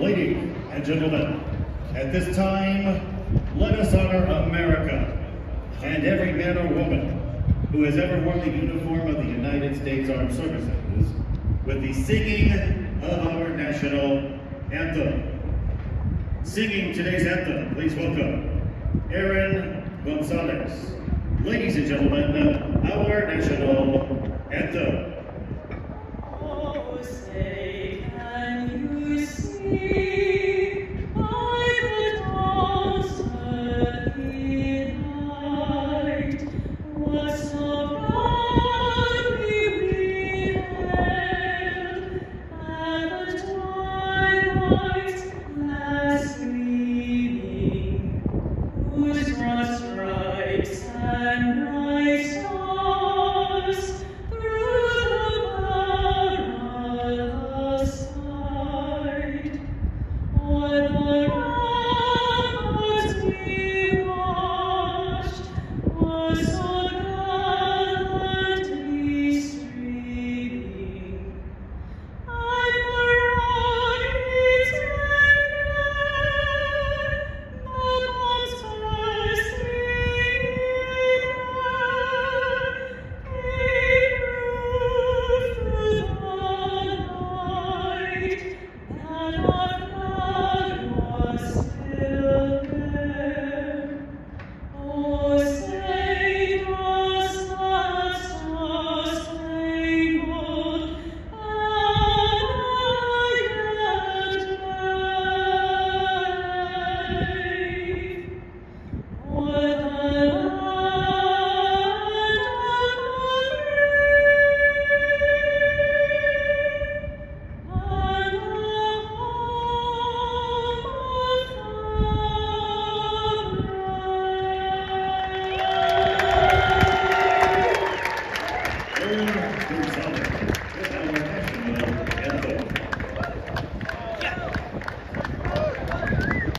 Ladies and gentlemen, at this time, let us honor America and every man or woman who has ever worn the uniform of the United States Armed Services with the singing of our national anthem. Singing today's anthem, please welcome Erin Gonzalez. Ladies and gentlemen, our national anthem. Whose broad stripes and bright stars